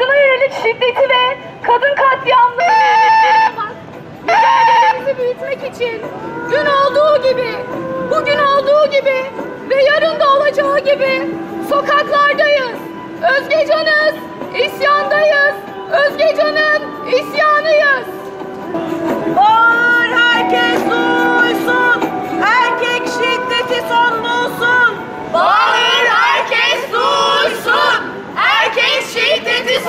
kadına yönelik şiddeti ve kadın katliamlarını. Mücadelemizi büyütmek için dün olduğu gibi, bugün olduğu gibi ve yarın da olacağı gibi sokaklardayız. Özgecanız, isyandayız. Özgecan'ın isyanıyız. this